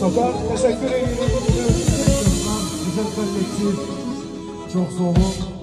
Mustafa. Teşekkür ederim. Güzel kollektif. Çok sağ olun.